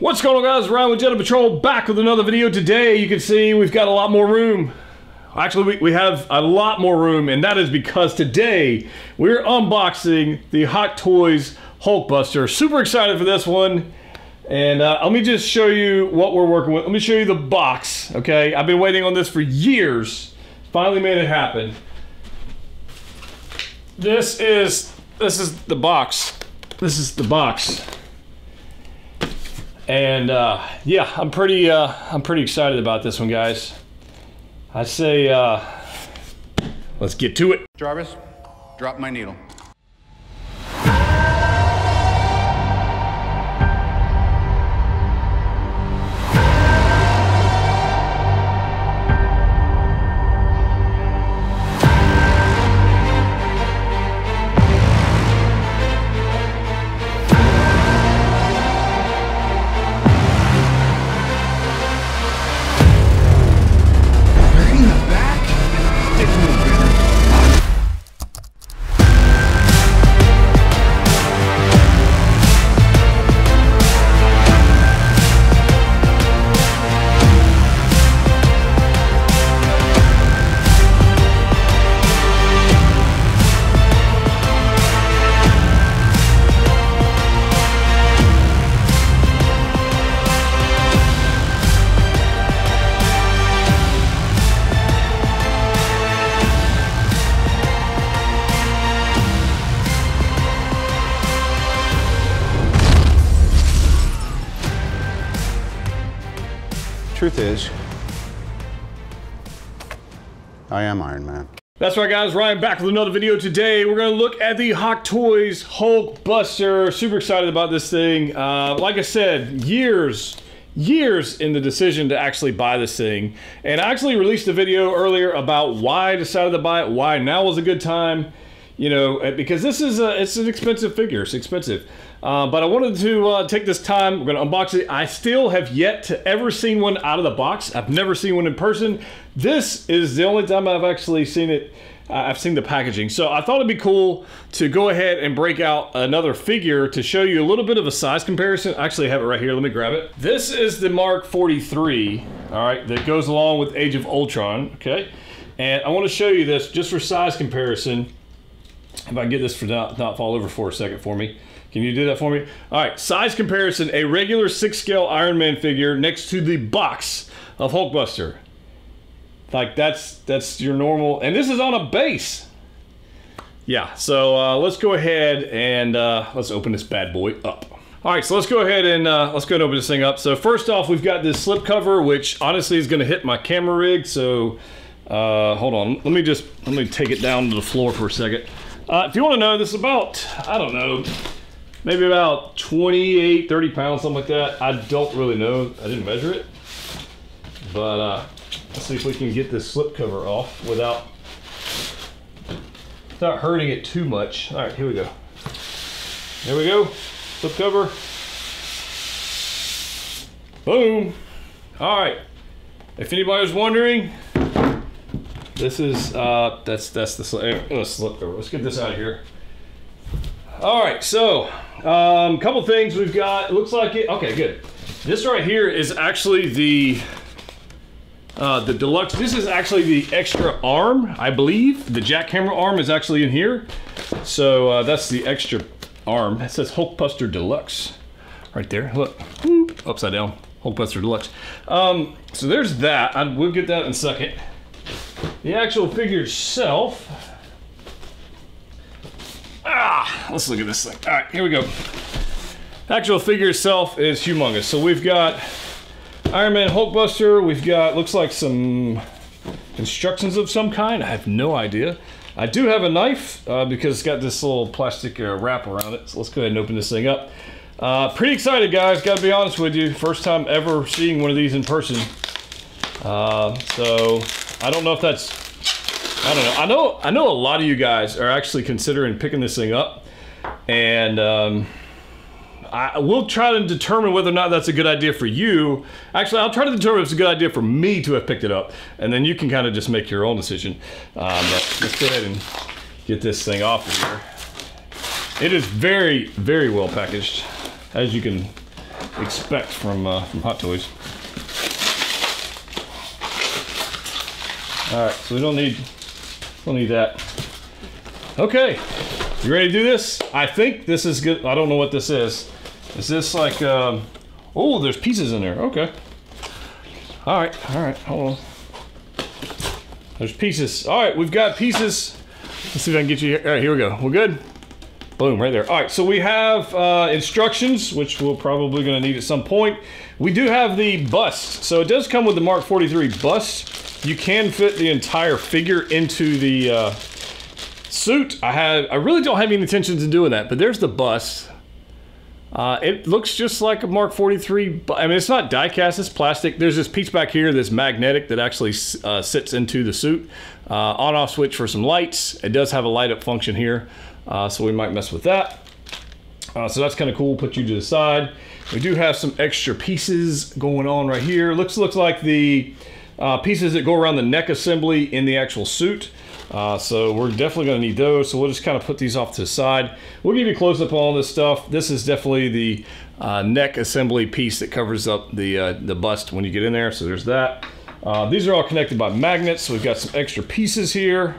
What's going on guys, Ryan with Jedha Patrol back with another video today. You can see we've got a lot more room. Actually, we, we have a lot more room and that is because today we're unboxing the Hot Toys Hulkbuster. Super excited for this one. And uh, let me just show you what we're working with. Let me show you the box, okay? I've been waiting on this for years. Finally made it happen. This is, this is the box. This is the box and uh, yeah, I'm pretty uh, I'm pretty excited about this one, guys. I say uh, let's get to it. Jarvis, drop my needle. I am Iron Man. That's right, guys. Ryan back with another video today. We're gonna look at the Hot Toys Hulk Buster. Super excited about this thing. Uh, like I said, years, years in the decision to actually buy this thing, and I actually released a video earlier about why I decided to buy it, why now was a good time. You know, because this is a, it's an expensive figure. It's expensive. Uh, but I wanted to uh, take this time. We're going to unbox it. I still have yet to ever seen one out of the box. I've never seen one in person. This is the only time I've actually seen it. I've seen the packaging. So I thought it'd be cool to go ahead and break out another figure to show you a little bit of a size comparison. I actually have it right here. Let me grab it. This is the Mark 43, all right, that goes along with Age of Ultron, okay? And I want to show you this just for size comparison. If I can get this for not, not fall over for a second for me. Can you do that for me? All right, size comparison, a regular six scale Iron Man figure next to the box of Hulkbuster. Like that's, that's your normal, and this is on a base. Yeah, so uh, let's go ahead and uh, let's open this bad boy up. All right, so let's go ahead and uh, let's go and open this thing up. So first off, we've got this slip cover, which honestly is gonna hit my camera rig. So uh, hold on, let me just, let me take it down to the floor for a second. Uh, if you wanna know, this is about, I don't know, maybe about 28, 30 pounds, something like that. I don't really know, I didn't measure it. But uh, let's see if we can get this slip cover off without, without hurting it too much. All right, here we go. There we go, slip cover. Boom. All right, if anybody was wondering, this is, uh, that's, that's the slip, uh, slip cover. Let's get this out of here. All right, so um, couple things we've got. Looks like it. Okay, good. This right here is actually the uh, the deluxe. This is actually the extra arm, I believe. The jackhammer arm is actually in here. So uh, that's the extra arm. It says Hulkbuster Deluxe right there. Look, Whoop. upside down. Hulkbuster Deluxe. Um, so there's that. I, we'll get that in a second. The actual figure itself. Ah, let's look at this thing. All right, here we go. Actual figure itself is humongous. So we've got Iron Man Hulkbuster. We've got, looks like some instructions of some kind. I have no idea. I do have a knife uh, because it's got this little plastic uh, wrap around it. So let's go ahead and open this thing up. Uh, pretty excited, guys. Got to be honest with you. First time ever seeing one of these in person. Uh, so I don't know if that's I don't know. I know. I know a lot of you guys are actually considering picking this thing up, and um, I will try to determine whether or not that's a good idea for you. Actually, I'll try to determine if it's a good idea for me to have picked it up, and then you can kind of just make your own decision. Um, but let's go ahead and get this thing off of here. It is very, very well packaged, as you can, expect from uh, from Hot Toys. All right, so we don't need don't need that. Okay, you ready to do this? I think this is good. I don't know what this is. Is this like? Um, oh, there's pieces in there. Okay. All right, all right. Hold on. There's pieces. All right, we've got pieces. Let's see if I can get you here. All right, here we go. We're good. Boom, right there. All right, so we have uh, instructions, which we're probably going to need at some point. We do have the bust. So it does come with the Mark 43 bust. You can fit the entire figure into the uh, suit. I have, I really don't have any intentions of doing that, but there's the bust. Uh, it looks just like a Mark 43. I mean, it's not die cast, it's plastic. There's this piece back here that's magnetic that actually uh, sits into the suit. Uh, on off switch for some lights. It does have a light up function here, uh, so we might mess with that. Uh, so that's kind of cool, put you to the side. We do have some extra pieces going on right here. Looks, looks like the uh, pieces that go around the neck assembly in the actual suit. Uh, so we're definitely going to need those. So we'll just kind of put these off to the side. We'll give you a close up on all this stuff. This is definitely the uh, neck assembly piece that covers up the, uh, the bust when you get in there. So there's that. Uh, these are all connected by magnets. So we've got some extra pieces here.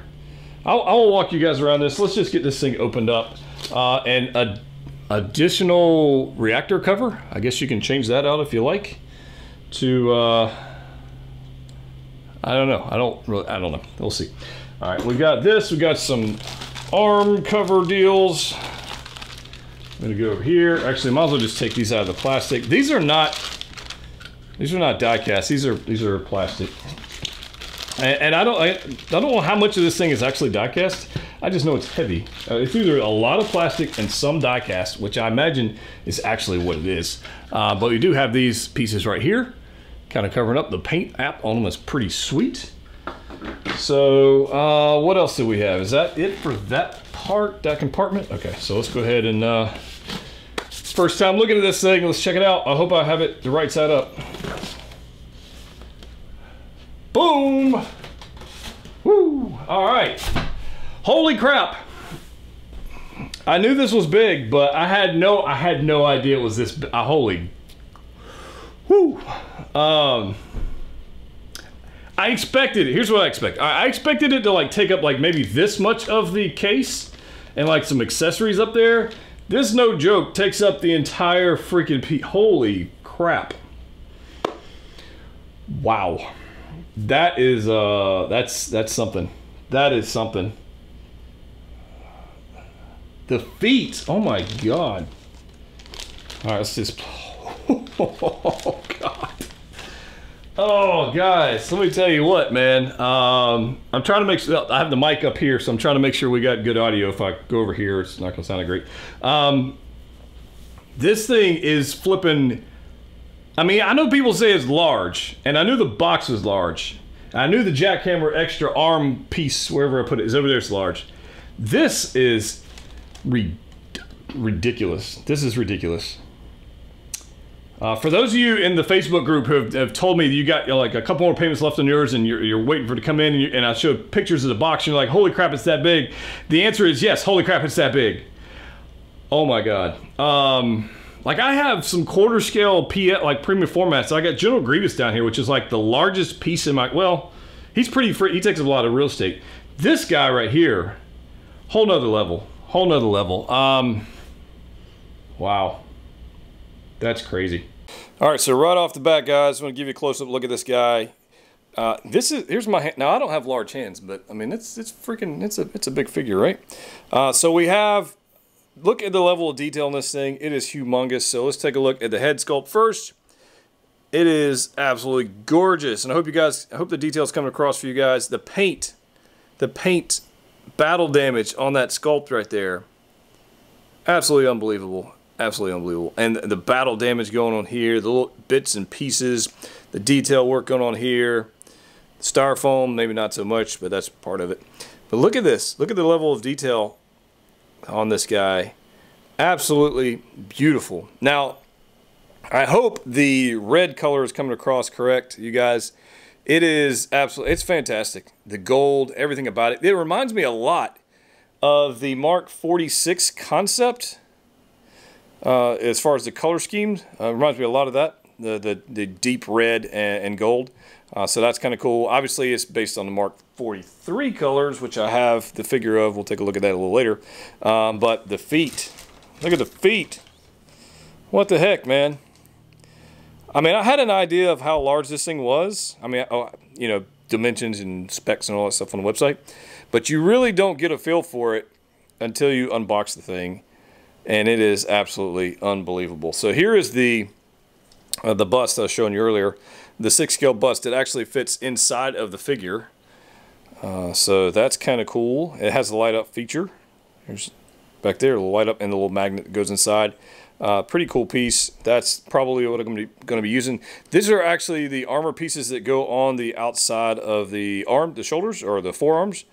I'll, I'll walk you guys around this. Let's just get this thing opened up. Uh, and a additional reactor cover. I guess you can change that out if you like to uh, I don't know. I don't really, I don't know. We'll see. All right, we got this. We got some arm cover deals. I'm gonna go over here. Actually, might as well just take these out of the plastic. These are not, these are not die cast. These are these are plastic. And, and I don't I, I don't know how much of this thing is actually die cast. I just know it's heavy. Uh, it's either a lot of plastic and some die cast, which I imagine is actually what it is. Uh, but we do have these pieces right here kind of covering up. The paint app on them is pretty sweet. So uh, what else do we have? Is that it for that part, that compartment? Okay, so let's go ahead and uh, first time looking at this thing, let's check it out. I hope I have it the right side up. Boom! Woo! All right. Holy crap! I knew this was big, but I had no I had no idea it was this. Uh, holy Whew. Um, I expected it. Here's what I expect. I, I expected it to like take up like maybe this much of the case and like some accessories up there. This no joke takes up the entire freaking piece. Holy crap. Wow. That is uh that's that's something. That is something. The feet. Oh my god. All right, let's just oh god. Oh guys, let me tell you what, man. Um, I'm trying to make sure I have the mic up here, so I'm trying to make sure we got good audio. If I go over here, it's not gonna sound great. Um, this thing is flipping. I mean, I know people say it's large, and I knew the box was large. I knew the jackhammer extra arm piece, wherever I put it, is over there. It's large. This is ridiculous. This is ridiculous. Uh, for those of you in the Facebook group who have, have told me you got you know, like a couple more payments left on yours and you're, you're waiting for it to come in and, and I showed pictures of the box and you're like, holy crap, it's that big. The answer is yes, holy crap, it's that big. Oh my God. Um, like I have some quarter scale P like premium formats. I got General Grievous down here, which is like the largest piece in my, well, he's pretty free. He takes a lot of real estate. This guy right here, whole nother level, whole nother level. Um, wow. That's crazy. All right, so right off the bat, guys, I'm gonna give you a close-up look at this guy. Uh, this is here's my hand. Now I don't have large hands, but I mean it's it's freaking it's a it's a big figure, right? Uh, so we have look at the level of detail in this thing. It is humongous. So let's take a look at the head sculpt first. It is absolutely gorgeous, and I hope you guys I hope the details coming across for you guys. The paint, the paint battle damage on that sculpt right there, absolutely unbelievable absolutely unbelievable. And the battle damage going on here, the little bits and pieces, the detail work going on here, styrofoam, maybe not so much, but that's part of it. But look at this. Look at the level of detail on this guy. Absolutely beautiful. Now, I hope the red color is coming across correct, you guys. It is absolutely, it's fantastic. The gold, everything about it. It reminds me a lot of the Mark 46 concept uh, as far as the color scheme. Uh, reminds me a lot of that, the, the, the deep red and, and gold. Uh, so that's kind of cool. Obviously, it's based on the Mark 43 colors, which I have the figure of. We'll take a look at that a little later. Um, but the feet, look at the feet. What the heck, man? I mean, I had an idea of how large this thing was. I mean, oh, you know, dimensions and specs and all that stuff on the website. But you really don't get a feel for it until you unbox the thing. And it is absolutely unbelievable. So here is the uh, the bust I was showing you earlier the six scale bust. It actually fits inside of the figure. Uh, so that's kind of cool. It has a light up feature. There's back there, the light up and the little magnet that goes inside. Uh, pretty cool piece. That's probably what I'm going to be using. These are actually the armor pieces that go on the outside of the arm, the shoulders, or the forearms.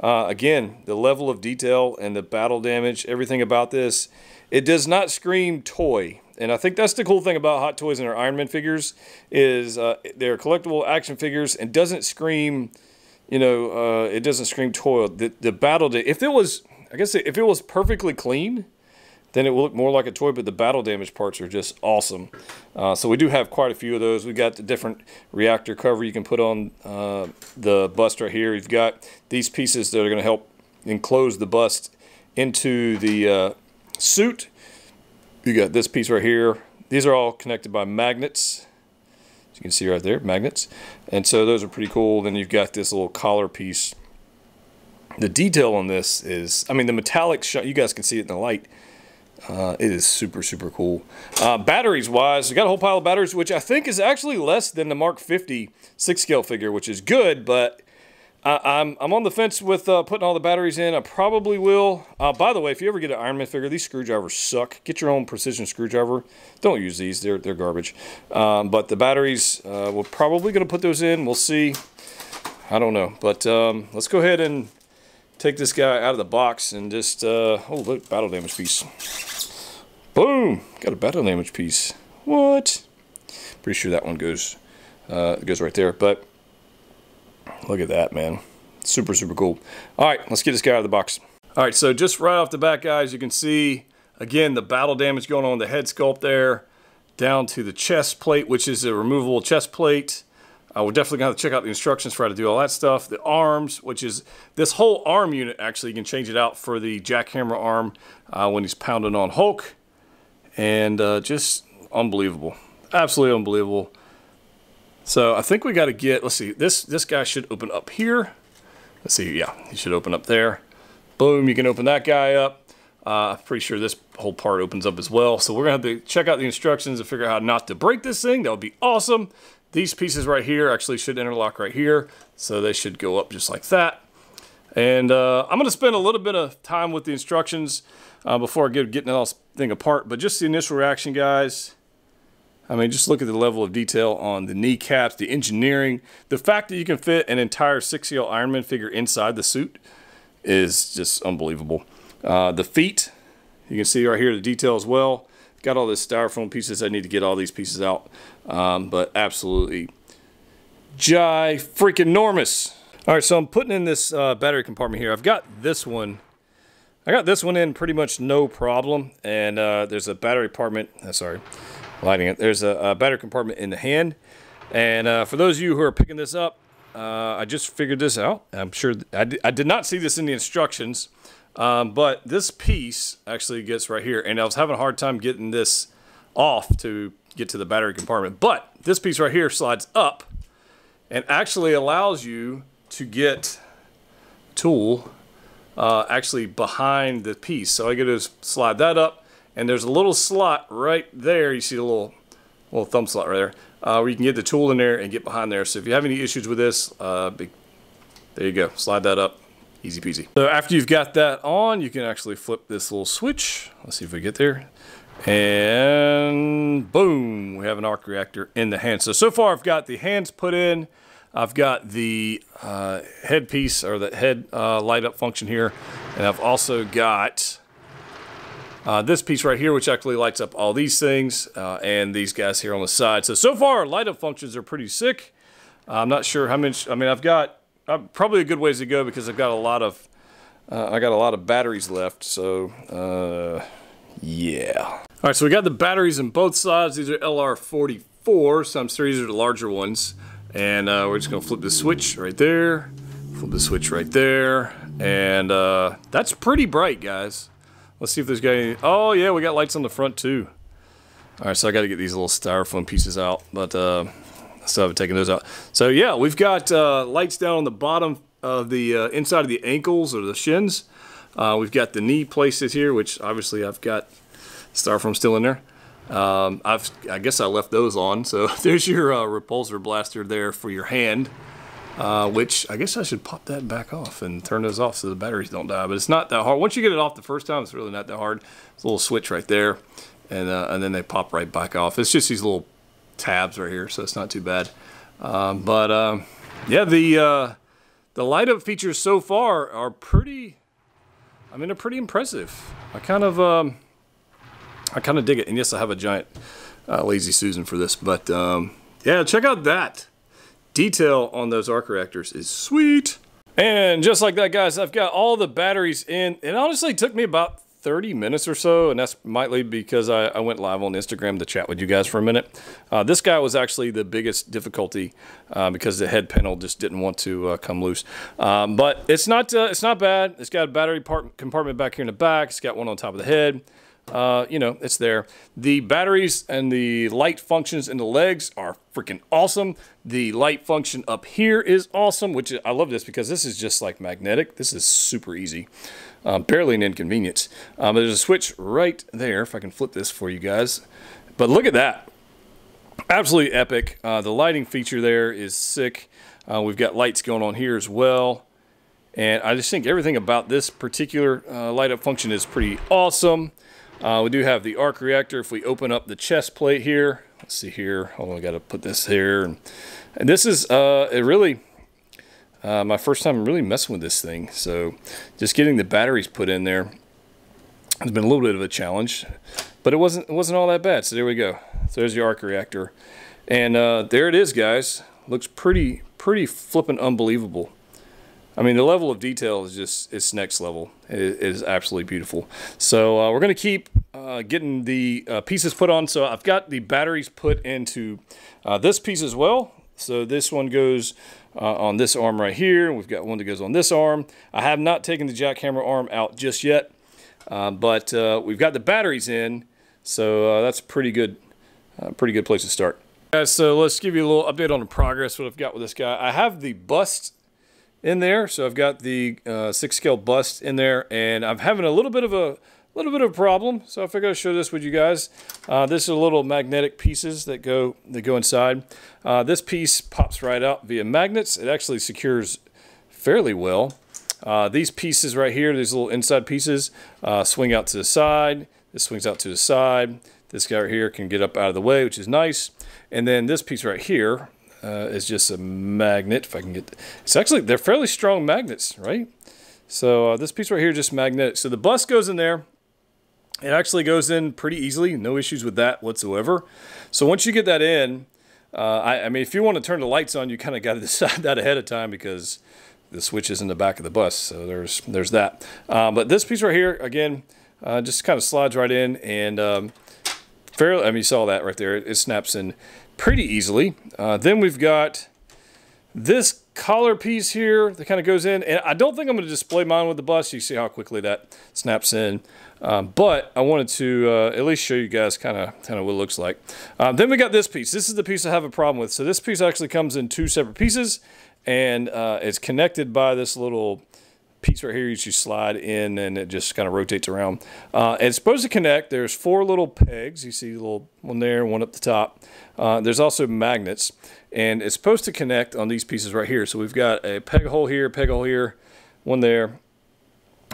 Uh, again, the level of detail and the battle damage, everything about this, it does not scream toy. And I think that's the cool thing about Hot Toys and their Iron Man figures is uh, they're collectible action figures and doesn't scream, you know, uh, it doesn't scream toy. The, the battle, if it was, I guess if it was perfectly clean, then it will look more like a toy, but the battle damage parts are just awesome. Uh, so we do have quite a few of those. We've got the different reactor cover you can put on uh, the bust right here. You've got these pieces that are going to help enclose the bust into the uh, suit you got this piece right here. These are all connected by magnets. As you can see right there, magnets. And so those are pretty cool. Then you've got this little collar piece. The detail on this is, I mean, the metallic, shot, you guys can see it in the light. Uh, it is super, super cool. Uh, batteries wise, we got a whole pile of batteries, which I think is actually less than the Mark 50 six scale figure, which is good, but I, am I'm on the fence with uh, putting all the batteries in. I probably will. Uh, by the way, if you ever get an Iron Man figure, these screwdrivers suck. Get your own precision screwdriver. Don't use these. They're, they're garbage. Um, but the batteries, uh, we're probably going to put those in. We'll see. I don't know. But um, let's go ahead and take this guy out of the box and just... Uh, oh, look, battle damage piece. Boom! Got a battle damage piece. What? Pretty sure that one goes, uh, goes right there. But Look at that, man. Super, super cool. All right, let's get this guy out of the box. All right, so just right off the bat, guys, you can see, again, the battle damage going on the head sculpt there, down to the chest plate, which is a removable chest plate. Uh, we're definitely going to check out the instructions for how to do all that stuff. The arms, which is this whole arm unit, actually, you can change it out for the jackhammer arm uh, when he's pounding on Hulk. And uh, just unbelievable. Absolutely unbelievable. So I think we got to get, let's see, this, this guy should open up here. Let's see, yeah, he should open up there. Boom, you can open that guy up. Uh, I'm pretty sure this whole part opens up as well. So we're going to have to check out the instructions and figure out how not to break this thing. That would be awesome. These pieces right here actually should interlock right here. So they should go up just like that. And uh, I'm going to spend a little bit of time with the instructions uh, before I get getting this thing apart. But just the initial reaction, guys. I mean, just look at the level of detail on the kneecaps, the engineering. The fact that you can fit an entire six scale Ironman figure inside the suit is just unbelievable. Uh, the feet, you can see right here the detail as well. Got all this styrofoam pieces. I need to get all these pieces out. Um, but absolutely jai freaking enormous. All right, so I'm putting in this uh, battery compartment here. I've got this one. I got this one in pretty much no problem. And uh, there's a battery compartment. Uh, sorry lighting it. There's a, a battery compartment in the hand. And uh, for those of you who are picking this up, uh, I just figured this out. I'm sure I, did not see this in the instructions, um, but this piece actually gets right here. And I was having a hard time getting this off to get to the battery compartment. But this piece right here slides up and actually allows you to get tool uh, actually behind the piece. So I get to slide that up and there's a little slot right there. You see the little, little thumb slot right there, uh, where you can get the tool in there and get behind there. So if you have any issues with this, uh, big, there you go. Slide that up. Easy peasy. So after you've got that on, you can actually flip this little switch. Let's see if we get there. And boom, we have an arc reactor in the hand. So, so far I've got the hands put in. I've got the uh, headpiece or the head uh, light up function here. And I've also got uh, this piece right here, which actually lights up all these things, uh, and these guys here on the side. So, so far, light up functions are pretty sick. I'm not sure how much, I mean, I've got probably a good ways to go because I've got a lot of, uh, I got a lot of batteries left. So, uh, yeah. All right, so we got the batteries in both sides. These are LR44, so I'm sure these are the larger ones. And uh, we're just gonna flip the switch right there, flip the switch right there, and uh, that's pretty bright, guys. Let's see if there's got any, oh yeah, we got lights on the front too. All right, so I gotta get these little styrofoam pieces out, but uh, I still haven't taken those out. So yeah, we've got uh, lights down on the bottom of the uh, inside of the ankles or the shins. Uh, we've got the knee places here, which obviously I've got styrofoam still in there. Um, I've, I guess I left those on. So there's your uh, repulsor blaster there for your hand, uh, which I guess I should pop that back off and turn those off so the batteries don't die. But it's not that hard. Once you get it off the first time, it's really not that hard. It's a little switch right there, and uh, and then they pop right back off. It's just these little tabs right here, so it's not too bad. Um, but um, yeah, the uh, the light up features so far are pretty. I mean, they're pretty impressive. I kind of. I kind of dig it. And yes, I have a giant uh, Lazy Susan for this. But um, yeah, check out that. Detail on those arc reactors is sweet. And just like that, guys, I've got all the batteries in. It honestly took me about 30 minutes or so, and that's mightly because I, I, went live on Instagram to chat with you guys for a minute. Uh, this guy was actually the biggest difficulty uh, because the head panel just didn't want to uh, come loose. Um, but it's not uh, it's not bad. It's got a battery part compartment back here in the back. It's got one on top of the head uh, you know, it's there. The batteries and the light functions in the legs are freaking awesome. The light function up here is awesome, which I love this because this is just like magnetic. This is super easy. Um, barely an inconvenience. Um, there's a switch right there, if I can flip this for you guys. But look at that. Absolutely epic. Uh, the lighting feature there is sick. Uh, we've got lights going on here as well. And I just think everything about this particular uh, light up function is pretty awesome. Uh, we do have the arc reactor. If we open up the chest plate here, let's see here. Oh, I got to put this here. And, and this is uh, really uh, my first time really messing with this thing. So just getting the batteries put in there has been a little bit of a challenge, but it wasn't it wasn't all that bad. So there we go. So there's the arc reactor, and uh, there it is, guys. Looks pretty pretty flippin' unbelievable. I mean, the level of detail is just, it's next level. it, it is absolutely beautiful. So uh, we're going to keep uh, getting the uh, pieces put on. So I've got the batteries put into uh, this piece as well. So this one goes uh, on this arm right here. We've got one that goes on this arm. I have not taken the jackhammer arm out just yet, uh, but we've got the batteries in. So that's pretty good, pretty good place to start. Guys, so let's give you a little update on the progress, what I've got with this guy. I have the bust in there. So I've got the uh, six scale bust in there and I'm having a little bit of a little bit of a problem. So I figured I'd show this with you guys. Uh, this is a little magnetic pieces that go that go inside. Uh, this piece pops right out via magnets. It actually secures fairly well. Uh, these pieces right here, these little inside pieces, uh, swing out to the side. This swings out to the side. This guy right here can get up out of the way, which is nice. And then this piece right here uh, is just a magnet. If I can get, it's actually they're fairly strong magnets, right? So uh, this piece right here is just magnetic. So the bus goes in there. It actually goes in pretty easily. No issues with that whatsoever. So once you get that in, uh, I, I, mean, if you want to turn the lights on, you kind of got to decide that ahead of time because the switch is in the back of the bus. So there's there's that. Um, but this piece right here, again, uh, just kind of slides right in and um, fairly. I mean, you saw that right there. It, it snaps in pretty easily. Uh, then we've got this collar piece here that kind of goes in. And I don't think I'm going to display mine with the bus. You see how quickly that snaps in. Um, but I wanted to uh, at least show you guys kind of kind of what it looks like. Um, then we got this piece. This is the piece I have a problem with. So this piece actually comes in two separate pieces, and uh, it's connected by this little piece right here you slide in and it just kind of rotates around. Uh, it's supposed to connect. There's four little pegs. You see a little one there, one up the top. Uh, there's also magnets and it's supposed to connect on these pieces right here. So we've got a peg hole here, peg hole here, one there,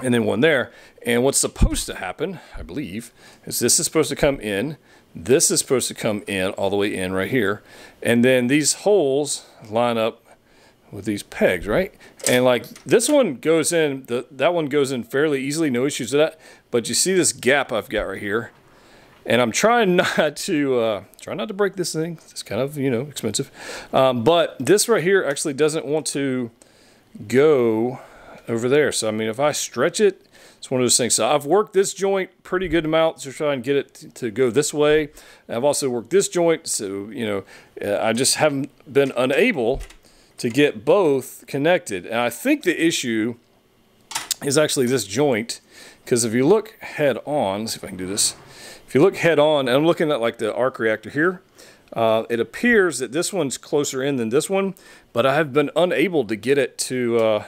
and then one there. And what's supposed to happen, I believe, is this is supposed to come in. This is supposed to come in all the way in right here. And then these holes line up with these pegs, right? And like this one goes in, the, that one goes in fairly easily, no issues with that. But you see this gap I've got right here. And I'm trying not to, uh, try not to break this thing. It's kind of, you know, expensive. Um, but this right here actually doesn't want to go over there. So, I mean, if I stretch it it's one of those things. So I've worked this joint pretty good amount to try and get it to, go this way. I've also worked this joint, so you know, uh, I just haven't been unable to get both connected. And I think the issue is actually this joint, because if you look head on, see if I can do this. If you look head on, and I'm looking at like the arc reactor here, uh, it appears that this one's closer in than this one, but I have been unable to get it to uh,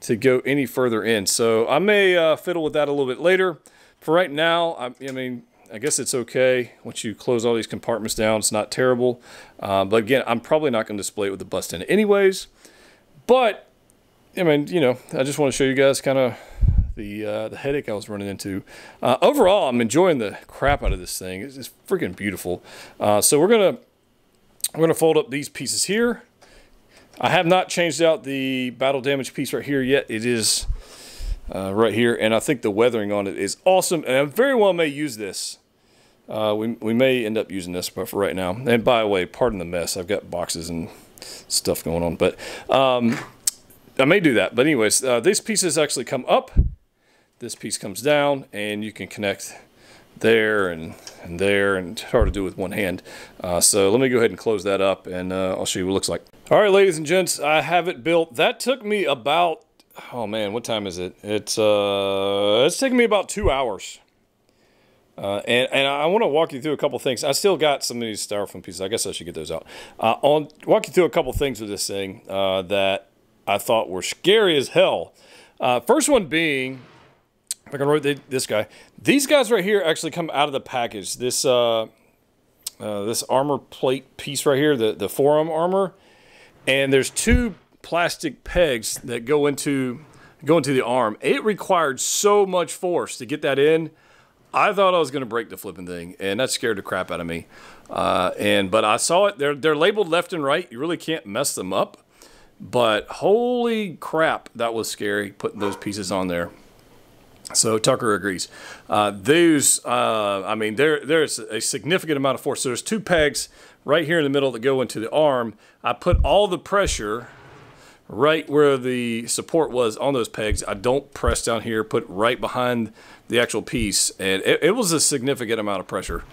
to go any further in. So I may uh, fiddle with that a little bit later. For right now, I, I, mean, I guess it's okay. Once you close all these compartments down, it's not terrible. Uh, but again, I'm probably not going to display it with the bust in it anyways. But, I mean, you know, I just want to show you guys kind of the uh, the headache I was running into. Uh, overall, I'm enjoying the crap out of this thing. It's, it's freaking beautiful. Uh, so we're gonna we're gonna fold up these pieces here. I have not changed out the battle damage piece right here yet. It is uh, right here, and I think the weathering on it is awesome. And I very well may use this. Uh, we, we may end up using this, but for right now. And by the way, pardon the mess. I've got boxes and stuff going on, but um, I may do that. But anyways, uh, these pieces actually come up. This piece comes down, and you can connect there and, and there, and hard to do with one hand. Uh, so let me go ahead and close that up, and uh, I'll show you what it looks like. All right, ladies and gents, I have it built. That took me about, oh man, what time is it? It's, uh, it's taking me about two hours. Uh, and, and I want to walk you through a couple things. I still got some of these styrofoam pieces. I guess I should get those out. Uh, I'll walk you through a couple things with this thing uh, that I thought were scary as hell. Uh, first one being, if I can rotate this guy, these guys right here actually come out of the package. This uh, uh, this armor plate piece right here, the the forearm armor, and there's two plastic pegs that go into go into the arm. It required so much force to get that in. I thought I was going to break the flipping thing, and that scared the crap out of me. Uh, and but I saw it. They're they're labeled left and right. You really can't mess them up. But holy crap, that was scary putting those pieces on there. So Tucker agrees. Uh, those, uh, I mean, there there's a significant amount of force. So there's two pegs right here in the middle that go into the arm. I put all the pressure right where the support was on those pegs. I don't press down here, put right behind the actual piece, and it, it was a significant amount of pressure.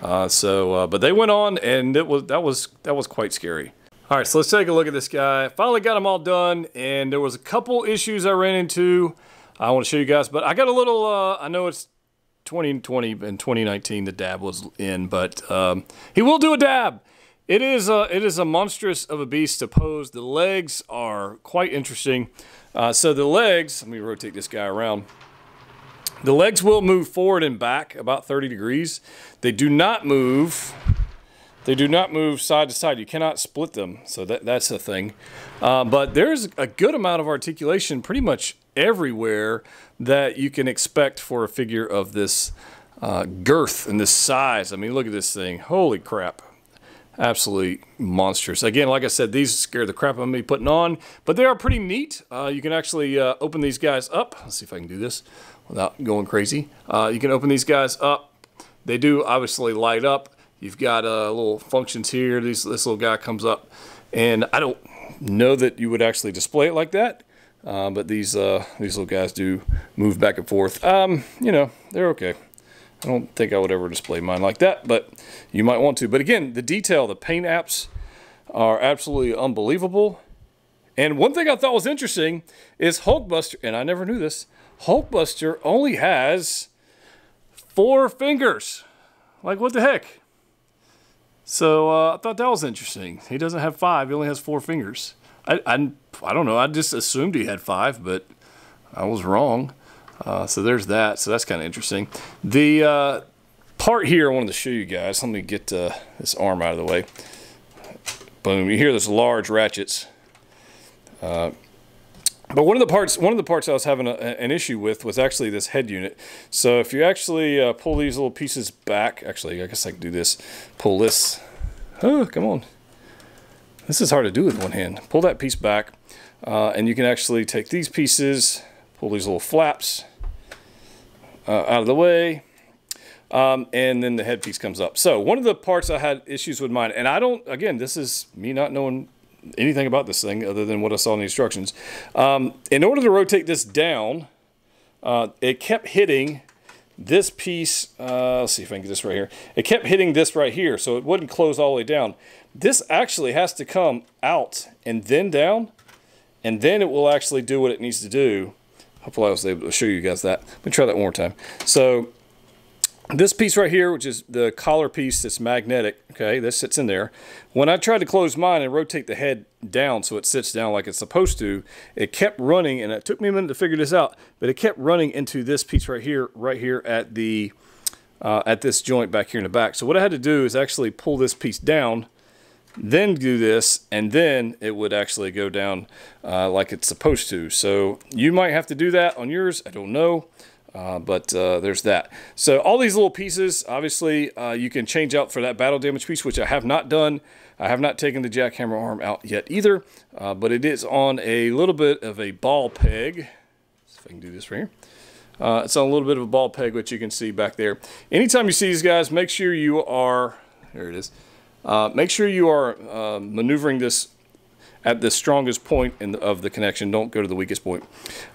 Uh, so, uh, but they went on, and it was that was that was quite scary. All right, so let's take a look at this guy. Finally got them all done, and there was a couple issues I ran into. I want to show you guys, but I got a little. Uh, I know it's 2020 and 2019 the dab was in, but um, he will do a dab. It is a, it is a monstrous of a beast to pose. The legs are quite interesting. Uh, so the legs, let me rotate this guy around. The legs will move forward and back about 30 degrees. They do not move. They do not move side to side. You cannot split them. So that, that's a thing. Uh, but there's a good amount of articulation pretty much everywhere that you can expect for a figure of this uh, girth and this size. I mean, look at this thing. Holy crap. Absolutely monstrous. Again, like I said, these scare the crap out of me putting on, but they are pretty neat. Uh, you can actually uh, open these guys up. Let's see if I can do this without going crazy. Uh, you can open these guys up. They do obviously light up. You've got uh, little functions here. These, this little guy comes up, and I don't know that you would actually display it like that. Uh, but these uh, these little guys do move back and forth. Um, you know, they're okay. I don't think I would ever display mine like that, but you might want to. But again, the detail, the paint apps are absolutely unbelievable. And one thing I thought was interesting is Hulkbuster, and I never knew this, Hulkbuster only has four fingers. Like, what the heck? So uh, I thought that was interesting. He doesn't have five, he only has four fingers. I, I, I don't know. I just assumed he had five, but I was wrong. Uh, so there's that. So that's kind of interesting. The uh, part here I wanted to show you guys. Let me get uh, this arm out of the way. Boom. You hear those large ratchets. Uh, but one of the parts, one of the parts I was having a, an issue with was actually this head unit. So if you actually uh, pull these little pieces back, actually, I guess I can do this. Pull this. Oh, come on. This is hard to do with one hand. Pull that piece back, uh, and you can actually take these pieces, pull these little flaps out of the way, um, and then the headpiece comes up. So one of the parts I had issues with mine, and I don't, again, this is me not knowing anything about this thing other than what I saw in the instructions. Um, in order to rotate this down, uh, it kept hitting this piece. Uh, let's see if I can get this right here. It kept hitting this right here, so it wouldn't close all the way down. This actually has to come out and then down, and then it will actually do what it needs to do. Hopefully I was able to show you guys that. Let me try that one more time. So this piece right here, which is the collar piece that's magnetic, okay, this sits in there. When I tried to close mine and rotate the head down so it sits down like it's supposed to, it kept running, and it took me a minute to figure this out, but it kept running into this piece right here, right here at the, uh, at this joint back here in the back. So what I had to do is actually pull this piece down, then do this, and then it would actually go down uh, like it's supposed to. So you might have to do that on yours, I don't know. Uh, but uh, there's that. So all these little pieces, obviously, uh, you can change out for that battle damage piece, which I have not done. I have not taken the jackhammer arm out yet either, uh, but it is on a little bit of a ball peg. if I can do this right here. Uh, it's on a little bit of a ball peg, which you can see back there. Anytime you see these guys, make sure you are, there it is, uh, make sure you are maneuvering this at the strongest point the, of the connection. Don't go to the weakest point.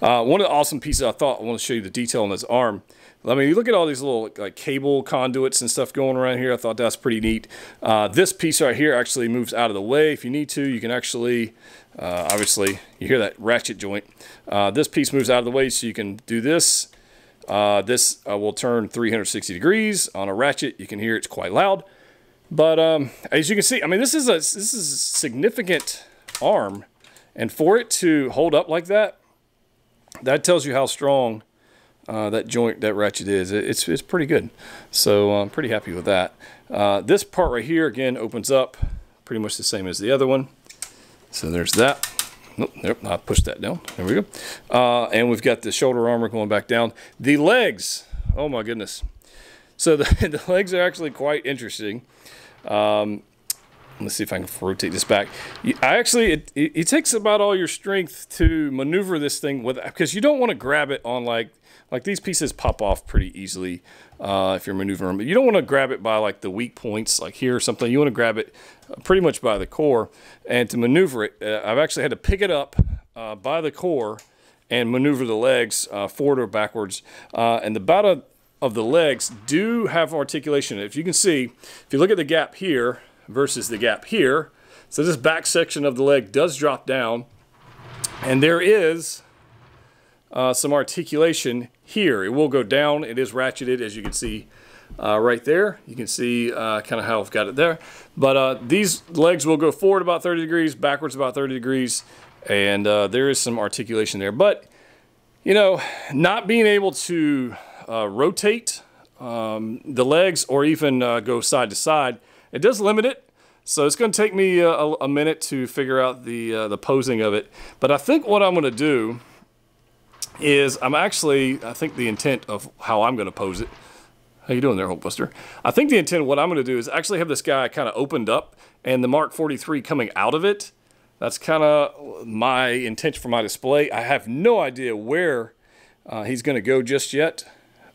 Uh, one of the awesome pieces I thought, I want to show you the detail on this arm. I mean, you look at all these little like cable conduits and stuff going around here. I thought that's pretty neat. Uh, this piece right here actually moves out of the way. If you need to, you can actually, uh, obviously, you hear that ratchet joint. Uh, this piece moves out of the way so you can do this. Uh, this uh, will turn 360 degrees on a ratchet. You can hear it's quite loud. But um, as you can see, I mean, this is a this is a significant arm. And for it to hold up like that, that tells you how strong uh, that joint, that ratchet is. It's, it's pretty good. So I'm pretty happy with that. Uh, this part right here, again, opens up pretty much the same as the other one. So there's that. Nope, nope, I pushed that down. There we go. Uh, and we've got the shoulder armor going back down. The legs, oh my goodness. So the, the legs are actually quite interesting. Um, Let's see if I can rotate this back. I actually, it, it, it, takes about all your strength to maneuver this thing with, because you don't want to grab it on like, like these pieces pop off pretty easily uh, if you're maneuvering but you don't want to grab it by like the weak points, like here or something. You want to grab it uh, pretty much by the core, and to maneuver it, uh, I've actually had to pick it up uh, by the core and maneuver the legs uh, forward or backwards. Uh, and the bottom of the legs do have articulation. If you can see, if you look at the gap here, versus the gap here. So this back section of the leg does drop down and there is uh, some articulation here. It will go down. It is ratcheted as you can see uh, right there. You can see uh, kind of how I've got it there. But uh, these legs will go forward about 30 degrees, backwards about 30 degrees, and uh, there is some articulation there. But, you know, not being able to uh, rotate um, the legs or even go side to side it does limit it, so it's going to take me a, a, minute to figure out the, uh, the posing of it. But I think what I'm going to do is I'm actually, I think the intent of how I'm going to pose it, how you doing there, Hulkbuster? I think the intent of what I'm going to do is actually have this guy kind of opened up and the Mark 43 coming out of it. That's kind of my intention for my display. I have no idea where uh, he's going to go just yet.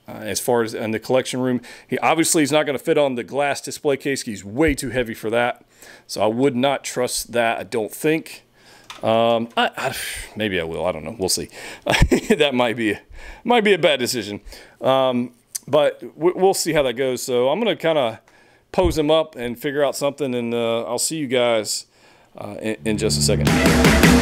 Uh, as far as in the collection room. He obviously is not going to fit on the glass display case. He's way too heavy for that. So I would not trust that, I don't think. Um, I, I, maybe I will. I don't know. We'll see. that might be might be a bad decision. Um, but we'll see how that goes. So I'm going to kind of pose him up and figure out something, and uh, I'll see you guys uh, in, in just a second.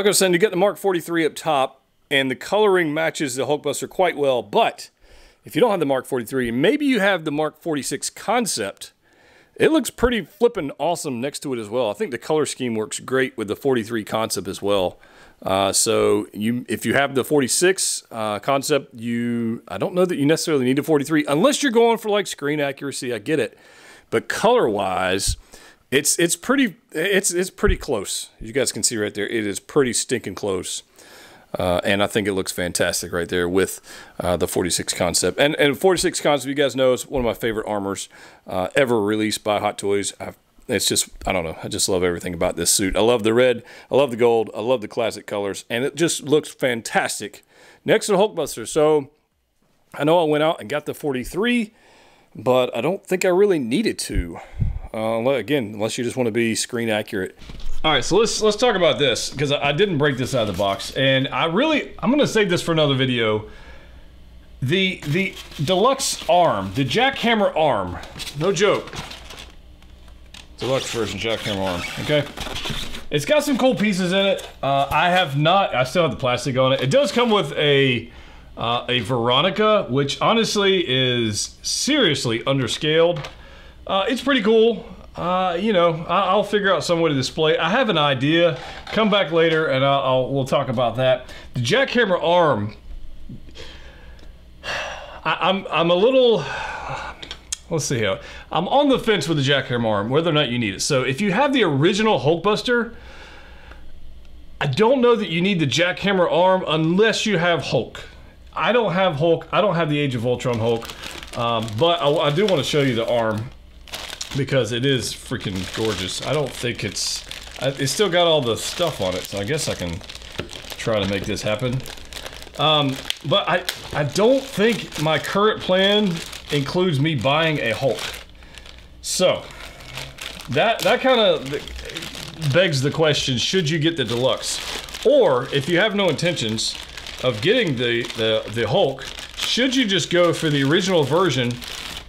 Like I was saying, you get the Mark 43 up top, and the coloring matches the Hulkbuster quite well, but if you don't have the Mark 43, maybe you have the Mark 46 concept, it looks pretty flippin' awesome next to it as well. I think the color scheme works great with the 43 concept as well. Uh, so you, if you have the 46 uh, concept, you I don't know that you necessarily need a 43 unless you're going for like screen accuracy. I get it, but color wise, it's it's pretty it's it's pretty close. You guys can see right there, it is pretty stinking close. Uh, and I think it looks fantastic right there with uh, the 46 concept. And and 46 concept, you guys know, is one of my favorite armors uh, ever released by Hot Toys. I've, it's just I don't know. I just love everything about this suit. I love the red. I love the gold. I love the classic colors, and it just looks fantastic next to the Hulkbuster. So I know I went out and got the 43, but I don't think I really needed to. Uh, again, unless you just want to be screen accurate. All right, so let's let's talk about this because I, didn't break this out of the box, and I really I'm gonna save this for another video. The the deluxe arm, the jackhammer arm, no joke. Deluxe version jackhammer arm. Okay, it's got some cool pieces in it. Uh, I have not. I still have the plastic on it. It does come with a uh, a Veronica, which honestly is seriously underscaled. Uh, it's pretty cool. Uh, you know, I, will figure out some way to display. I have an idea. Come back later, and I'll, I'll we'll talk about that. The jackhammer arm. I, I'm I'm a little. Let's see here. I'm on the fence with the jackhammer arm, whether or not you need it. So if you have the original Hulkbuster, I don't know that you need the jackhammer arm unless you have Hulk. I don't have Hulk. I don't have the Age of Ultron Hulk, um, but I, I do want to show you the arm because it is freaking gorgeous. I don't think it's... It's still got all the stuff on it, so I guess I can try to make this happen. Um, but I, I don't think my current plan includes me buying a Hulk. So, that, that kind of begs the question, should you get the deluxe? Or, if you have no intentions of getting the, the, the Hulk, should you just go for the original version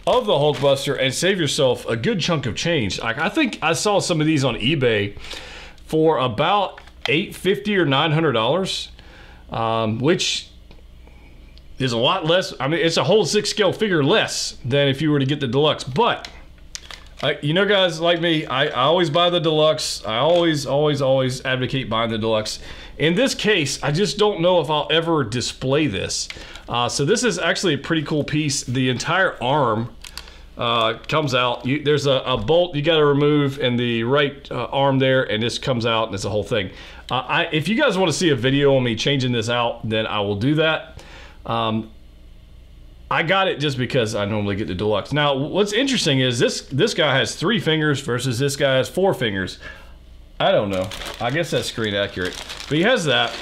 of the Hulkbuster and save yourself a good chunk of change. Like I think I saw some of these on eBay for about eight fifty or nine hundred dollars, um, which is a lot less. I mean, it's a whole six scale figure less than if you were to get the deluxe. But I, you know, guys like me, I, I always buy the deluxe. I always, always, always advocate buying the deluxe. In this case, I just don't know if I'll ever display this. Uh, so this is actually a pretty cool piece. The entire arm uh, comes out. You, there's a, a, bolt you got to remove in the right uh, arm there, and this comes out, and it's a whole thing. Uh, I, if you guys want to see a video on me changing this out, then I will do that. Um, I got it just because I normally get the deluxe. Now, what's interesting is this this guy has three fingers versus this guy has four fingers. I don't know. I guess that's screen accurate. But he has that.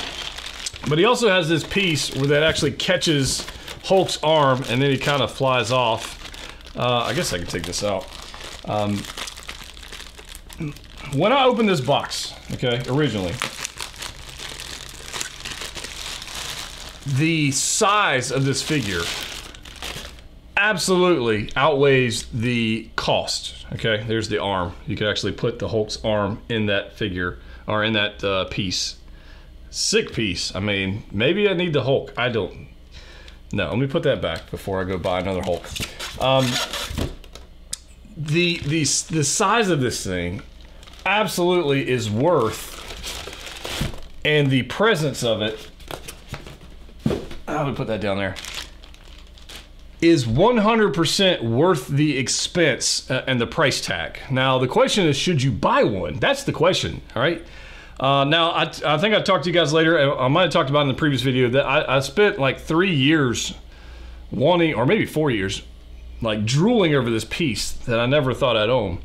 But he also has this piece where that actually catches Hulk's arm and then he kind of flies off. Uh, I guess I can take this out. Um, when I opened this box, okay, originally, the size of this figure absolutely outweighs the cost. Okay, there's the arm. You could actually put the Hulk's arm in that figure or in that uh, piece sick piece. I mean, maybe I need the Hulk. I don't. No, let me put that back before I go buy another Hulk. Um, the the the size of this thing absolutely is worth, and the presence of it. I'm gonna put that down there. Is 100% worth the expense uh, and the price tag? Now the question is, should you buy one? That's the question. All right. Uh, now, I, I think I talked to you guys later. I might have talked about in the previous video that I, I spent like three years wanting, or maybe four years, like drooling over this piece that I never thought I'd own.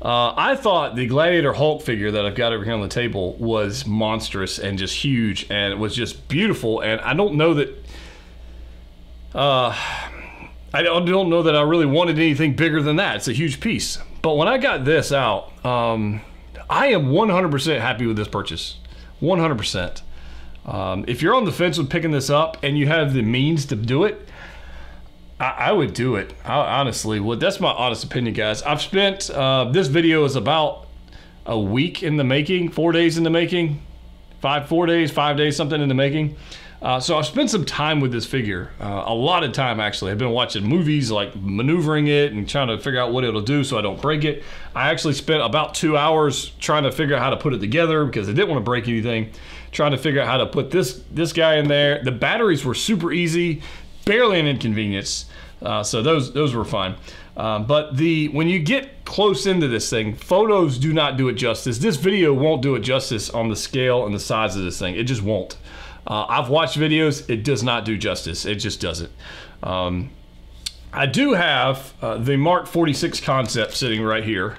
Uh, I thought the Gladiator Hulk figure that I've got over here on the table was monstrous and just huge and it was just beautiful. And I don't know that. Uh, I don't know that I really wanted anything bigger than that. It's a huge piece. But when I got this out, um, I am 100% happy with this purchase. 100%. Um, if you're on the fence with picking this up and you have the means to do it, I, I would do it. I honestly would. That's my honest opinion, guys. I've spent, uh, this video is about a week in the making, four days in the making, five, four days, five days, something in the making. Uh, so I've spent some time with this figure, uh, a lot of time actually. I've been watching movies, like maneuvering it and trying to figure out what it'll do so I don't break it. I actually spent about two hours trying to figure out how to put it together because I didn't want to break anything. Trying to figure out how to put this this guy in there. The batteries were super easy, barely an inconvenience. Uh, so those those were fine. Um, but the when you get close into this thing, photos do not do it justice. This video won't do it justice on the scale and the size of this thing. It just won't. Uh, I've watched videos. It does not do justice. It just doesn't. Um, I do have uh, the Mark 46 concept sitting right here.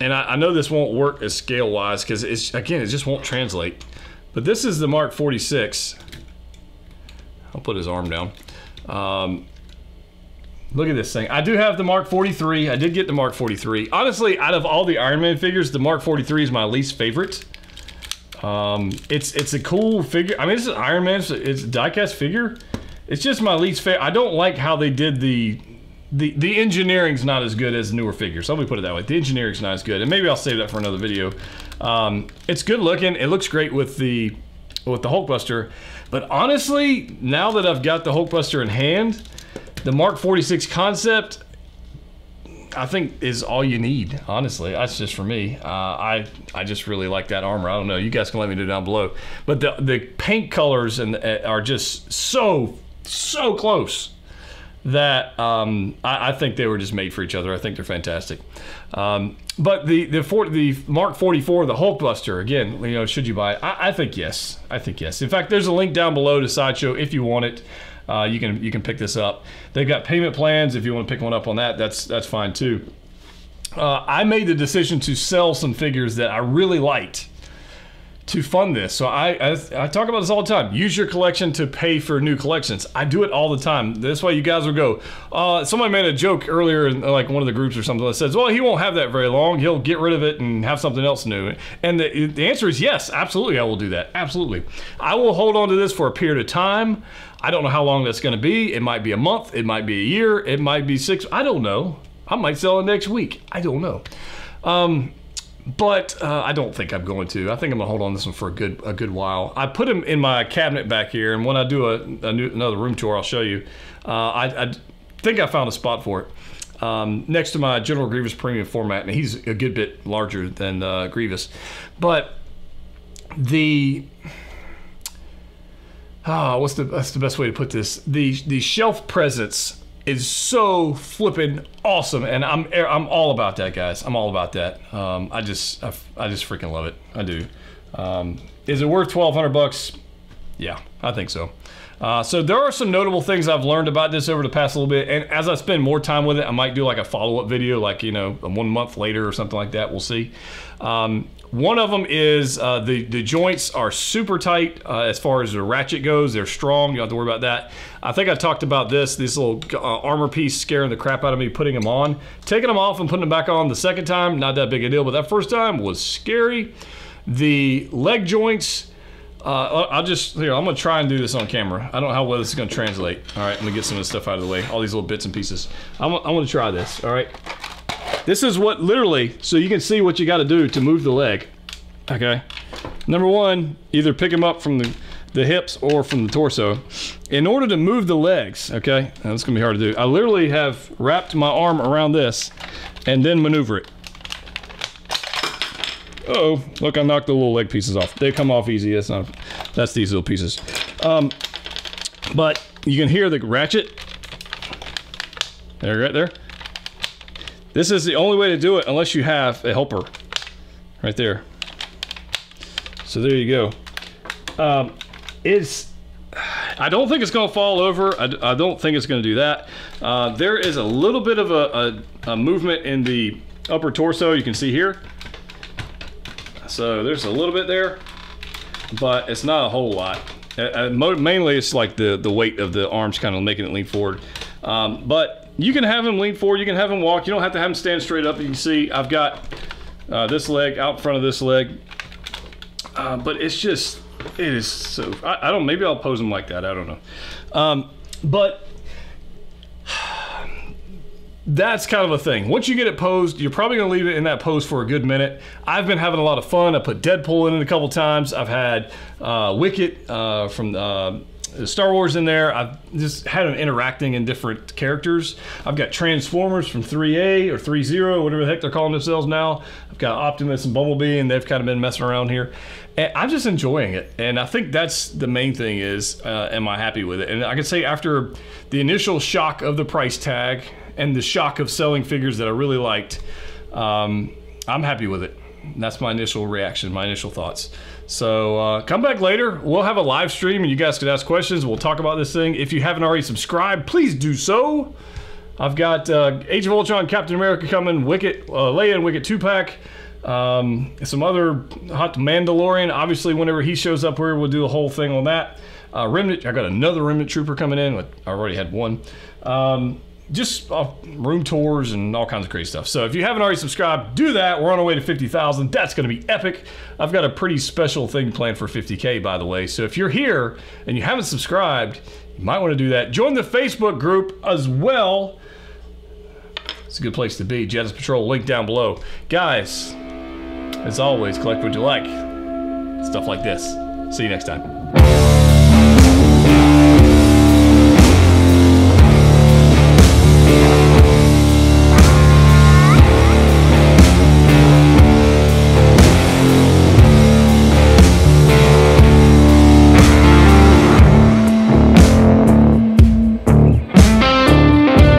And I, I know this won't work as scale wise because it's again, it just won't translate. But this is the Mark 46. I'll put his arm down. Um, look at this thing. I do have the Mark 43. I did get the Mark 43. Honestly, out of all the Iron Man figures, the Mark 43 is my least favorite. Um, it's it's a cool figure. I mean, it's an Iron Man. It's a, it's a diecast figure. It's just my least favorite. I don't like how they did the the the engineering's not as good as newer figures. Let me put it that way. The engineering's not as good, and maybe I'll save that for another video. Um, it's good looking. It looks great with the with the Hulkbuster. But honestly, now that I've got the Hulkbuster in hand, the Mark 46 concept, I think is all you need. Honestly, that's just for me. Uh, I I just really like that armor. I don't know. You guys can let me know down below. But the the paint colors and uh, are just so so close that um, I, I, think they were just made for each other. I think they're fantastic. Um, but the the, the Mark 44, the Hulkbuster, again, you know, should you buy it? I, I, think yes. I think yes. In fact, there's a link down below to Sideshow if you want it. Uh, you can you can pick this up. They've got payment plans if you want to pick one up on that. That's that's fine too. Uh, I made the decision to sell some figures that I really liked to fund this. So I, I, I talk about this all the time. Use your collection to pay for new collections. I do it all the time. This way you guys will go. Uh, somebody made a joke earlier in like one of the groups or something that says, "Well, he won't have that very long. He'll get rid of it and have something else new." And the, the answer is yes, absolutely. I will do that. Absolutely. I will hold on to this for a period of time. I don't know how long that's going to be. It might be a month. It might be a year. It might be six. I don't know. I might sell it next week. I don't know. Um, but uh, I don't think I'm going to. I think I'm gonna hold on this one for a good a good while. I put him in my cabinet back here, and when I do a, a new, another room tour, I'll show you. Uh, I, I, think I found a spot for it um, next to my General Grievous Premium format, and he's a good bit larger than uh, Grievous, but the oh, what's the that's the best way to put this? The the shelf presence is so flipping awesome, and I'm I'm all about that, guys. I'm all about that. Um, I just I, I, just freaking love it. I do. Um, is it worth twelve hundred bucks? Yeah, I think so. Uh, so there are some notable things I've learned about this over the past little bit, and as I spend more time with it, I might do like a follow-up video, like you know, one month later or something like that. We'll see. Um, one of them is uh, the, the joints are super tight uh, as far as the ratchet goes. They're strong. You don't have to worry about that. I think I talked about this, this little uh, armor piece scaring the crap out of me putting them on. Taking them off and putting them back on the second time, not that big a deal, but that first time was scary. The leg joints, uh, I'll just, here, I'm gonna try and do this on camera. I don't know how well this is gonna translate. All right, let me get some of this stuff out of the way. All these little bits and pieces. I'm, I'm gonna try this, all right? This is what literally, so you can see what you got to do to move the leg. Okay. Number one, either pick them up from the, the hips or from the torso. In order to move the legs, okay, is gonna be hard to do. I literally have wrapped my arm around this and then maneuver it. Uh oh, look, I knocked the little leg pieces off. They come off easy. That's not, that's these little pieces. Um, but you can hear the ratchet. There, right there. This is the only way to do it unless you have a helper right there. So there you go. Um, it's, I don't think it's gonna fall over. I, I don't think it's gonna do that. Uh, there is a little bit of a, a, a movement in the upper torso you can see here. So there's a little bit there, but it's not a whole lot. Uh, uh mainly it's like the, the weight of the arms kind of making it lean forward. Um, but you can have him lean forward, you can have him walk. You don't have to have him stand straight up. You can see I've got uh, this leg out front of this leg. Uh, but it's just, it is so, I, I, don't, maybe I'll pose him like that. I don't know. Um, but that's kind of a thing. Once you get it posed, you're probably gonna leave it in that pose for a good minute. I've been having a lot of fun. I put Deadpool in it a couple times. I've had uh, Wicket uh, from uh, Star Wars in there. I've just had them interacting in different characters. I've got Transformers from 3A or 3.0, whatever the heck they're calling themselves now. I've got Optimus and Bumblebee, and they've kind of been messing around here. And I'm just enjoying it, and I think that's the main thing is, uh, am I happy with it? And I can say after the initial shock of the price tag and the shock of selling figures that I really liked, um, I'm happy with it. That's my initial reaction, my initial thoughts. So uh, come back later. We'll have a live stream and you guys can ask questions. We'll talk about this thing. If you haven't already subscribed, please do so. I've got uh, Age of Ultron, Captain America coming, Wicket, uh, Leia and Wicket 2 pack. Um, some other hot Mandalorian. Obviously, whenever he shows up here, we'll do a whole thing on that. Uh, Remnant, I got another Remnant Trooper coming in. I already had one. Um, just uh, room tours and all kinds of crazy stuff. So if you haven't already subscribed, do that. We're on our way to 50,000. That's going to be epic. I've got a pretty special thing planned for 50K, by the way. So if you're here and you haven't subscribed, you might want to do that. Join the Facebook group as well. It's a good place to be. Jedha Patrol, link down below. Guys, as always, collect what you like. Stuff like this. See you next time.